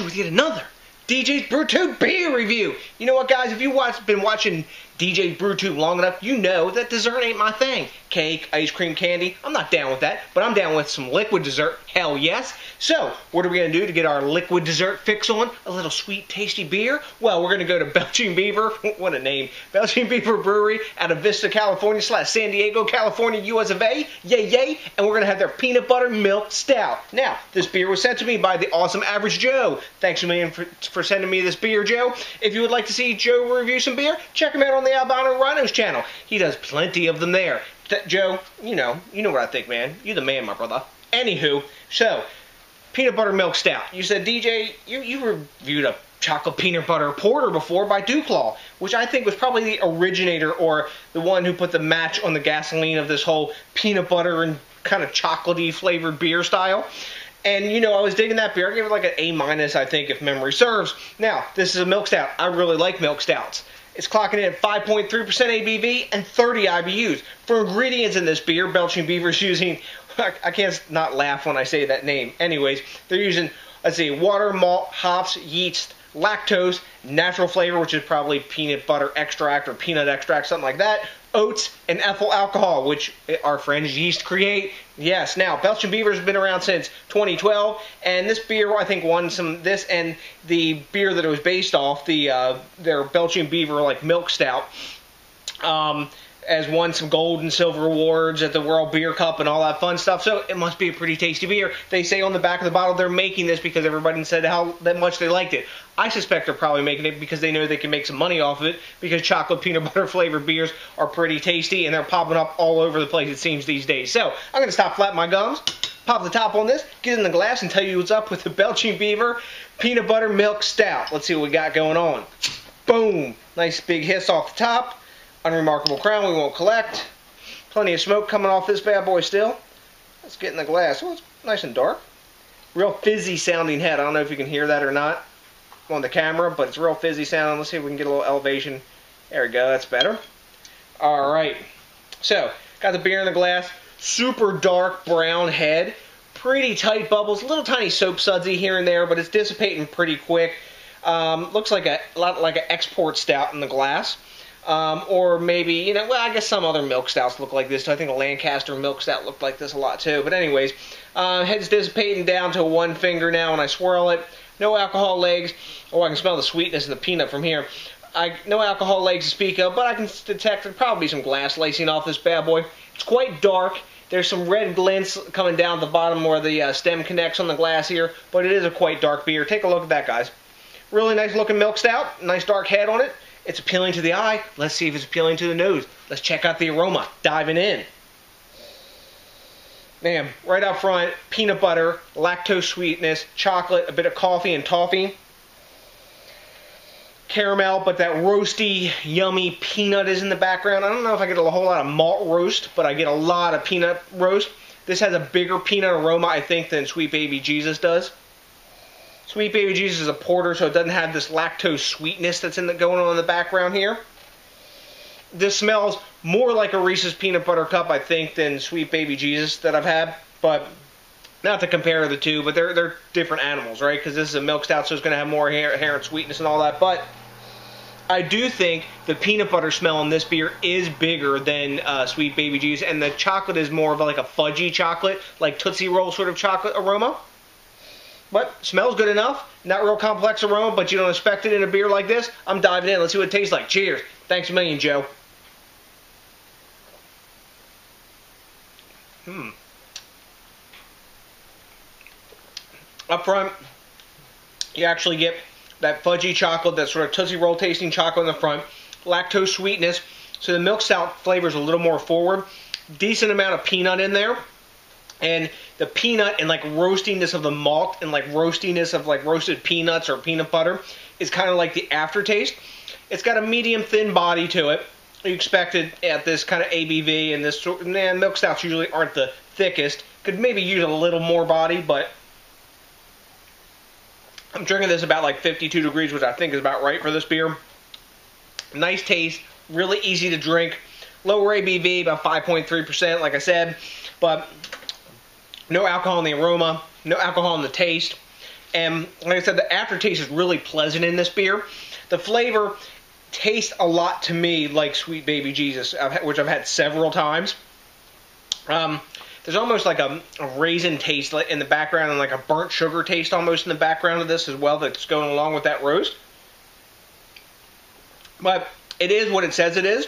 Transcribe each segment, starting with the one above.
you with yet another DJ's Brew beer review. You know what, guys? If you've watch, been watching DJ BrewTube long enough, you know that dessert ain't my thing. Cake, ice cream, candy, I'm not down with that, but I'm down with some liquid dessert, hell yes. So, what are we going to do to get our liquid dessert fix on? A little sweet, tasty beer? Well, we're going to go to Belching Beaver, what a name, Belching Beaver Brewery out of Vista, California slash San Diego, California, US of A, yay yay, and we're going to have their peanut butter milk stout. Now, this beer was sent to me by the awesome Average Joe. Thanks a million for, for sending me this beer, Joe. If you would like to see Joe review some beer, check him out on the the Albino Rhinos channel. He does plenty of them there. Th Joe, you know, you know what I think, man. You the man, my brother. Anywho, so, peanut butter milk stout. You said, DJ, you, you reviewed a chocolate peanut butter porter before by DuClaw, which I think was probably the originator or the one who put the match on the gasoline of this whole peanut butter and kind of chocolatey flavored beer style. And you know, I was digging that beer. I gave it like an A minus, I think, if memory serves. Now, this is a milk stout. I really like milk stouts. It's clocking in at 5.3% ABV and 30 IBUs. For ingredients in this beer, Belching Beaver's using, I can't not laugh when I say that name. Anyways, they're using, let's see, water, malt, hops, yeast, lactose, natural flavor, which is probably peanut butter extract or peanut extract, something like that, oats, and ethyl alcohol, which our friends yeast create. Yes, now Belching Beaver has been around since 2012, and this beer I think won some this and the beer that it was based off, the uh, their Belching Beaver like milk stout. Um, has won some gold and silver awards at the World Beer Cup and all that fun stuff. So it must be a pretty tasty beer. They say on the back of the bottle they're making this because everybody said how that much they liked it. I suspect they're probably making it because they know they can make some money off of it because chocolate peanut butter flavored beers are pretty tasty and they're popping up all over the place it seems these days. So I'm gonna stop flapping my gums, pop the top on this, get in the glass, and tell you what's up with the Belching Beaver peanut butter milk stout. Let's see what we got going on. Boom! Nice big hiss off the top. Unremarkable crown we won't collect. Plenty of smoke coming off this bad boy still. Let's get in the glass. Oh, it's nice and dark. Real fizzy sounding head. I don't know if you can hear that or not on the camera, but it's real fizzy sounding. Let's see if we can get a little elevation. There we go. That's better. All right. So, got the beer in the glass. Super dark brown head. Pretty tight bubbles. Little tiny soap sudsy here and there, but it's dissipating pretty quick. Um, looks like a lot like an export stout in the glass. Um, or maybe, you know, well, I guess some other milk stouts look like this. I think a Lancaster milk stout looked like this a lot too. But anyways, uh, head's dissipating down to one finger now when I swirl it. No alcohol legs. Oh, I can smell the sweetness of the peanut from here. I no alcohol legs to speak of, but I can detect probably some glass lacing off this bad boy. It's quite dark. There's some red glints coming down the bottom where the uh, stem connects on the glass here, but it is a quite dark beer. Take a look at that, guys. Really nice looking milk stout. Nice dark head on it. It's appealing to the eye. Let's see if it's appealing to the nose. Let's check out the aroma. Diving in. Man, right up front, peanut butter, lactose sweetness, chocolate, a bit of coffee and toffee. Caramel, but that roasty, yummy peanut is in the background. I don't know if I get a whole lot of malt roast, but I get a lot of peanut roast. This has a bigger peanut aroma, I think, than Sweet Baby Jesus does. Sweet Baby Jesus is a porter, so it doesn't have this lactose sweetness that's in the, going on in the background here. This smells more like a Reese's peanut butter cup, I think, than Sweet Baby Jesus that I've had. But not to compare the two, but they're they're different animals, right? Because this is a milk stout, so it's going to have more and sweetness and all that. But I do think the peanut butter smell in this beer is bigger than uh, Sweet Baby Jesus, and the chocolate is more of like a fudgy chocolate, like Tootsie Roll sort of chocolate aroma. But smells good enough. Not real complex aroma, but you don't expect it in a beer like this. I'm diving in. Let's see what it tastes like. Cheers. Thanks a million, Joe. Hmm. Up front, you actually get that fudgy chocolate, that sort of Tootsie Roll tasting chocolate in the front. Lactose sweetness. So the milk stout flavor is a little more forward. Decent amount of peanut in there and the peanut and like roastiness of the malt and like roastiness of like roasted peanuts or peanut butter is kind of like the aftertaste. It's got a medium thin body to it. You expect it at this kind of ABV and this man milk stouts usually aren't the thickest. Could maybe use a little more body, but I'm drinking this about like 52 degrees, which I think is about right for this beer. Nice taste, really easy to drink. Lower ABV, about 5.3%, like I said, but no alcohol in the aroma, no alcohol in the taste. And like I said, the aftertaste is really pleasant in this beer. The flavor tastes a lot to me like Sweet Baby Jesus, which I've had several times. Um, there's almost like a, a, raisin taste in the background and like a burnt sugar taste almost in the background of this as well that's going along with that roast. But it is what it says it is.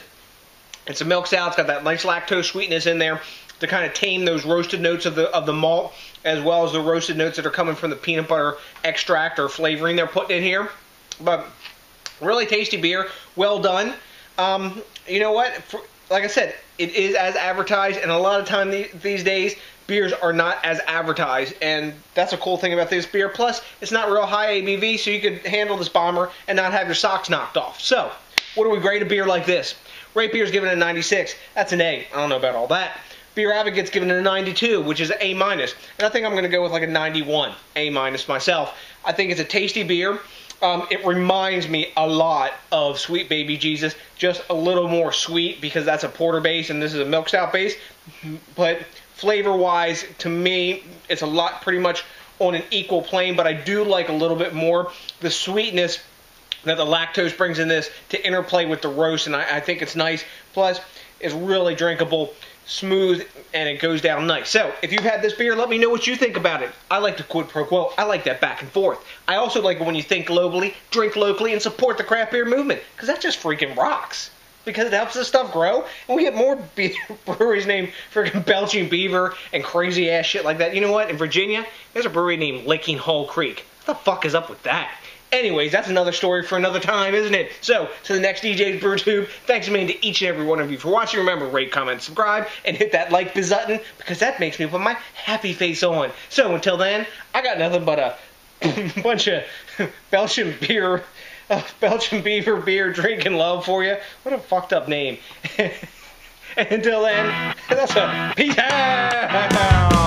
It's a milk stout. It's got that nice lactose sweetness in there to kind of tame those roasted notes of the of the malt, as well as the roasted notes that are coming from the peanut butter extract or flavoring they're putting in here. But really tasty beer, well done. Um, you know what? For, like I said, it is as advertised, and a lot of time these days beers are not as advertised, and that's a cool thing about this beer. Plus, it's not real high ABV, so you could handle this bomber and not have your socks knocked off. So, what do we grade a beer like this? Rate Beer's given a 96. That's an A. I don't know about all that. Beer Advocate's given it a 92, which is A minus, and I think I'm going to go with like a 91, A minus myself. I think it's a tasty beer. Um, it reminds me a lot of Sweet Baby Jesus, just a little more sweet because that's a porter base and this is a milk stout base. But flavor wise, to me, it's a lot pretty much on an equal plane. But I do like a little bit more the sweetness that the lactose brings in this to interplay with the roast, and I, I think it's nice. Plus, it's really drinkable smooth, and it goes down nice. So, if you've had this beer, let me know what you think about it. I like the quid pro quo. I like that back and forth. I also like it when you think globally, drink locally, and support the craft beer movement, because that just freaking rocks. Because it helps this stuff grow, and we get more beer breweries named freaking Belching Beaver and crazy ass shit like that. You know what? In Virginia, there's a brewery named Lickinghole Creek. What the fuck is up with that? Anyways, that's another story for another time, isn't it? So, to the next DJ's BrewTube, thanks a million to each and every one of you for watching. Remember, rate, comment, subscribe, and hit that like button because that makes me put my happy face on. So, until then, I got nothing but a bunch of Belgian beer, uh, Belching beaver beer drinking love for you. What a fucked up name. until then, that's a peace out.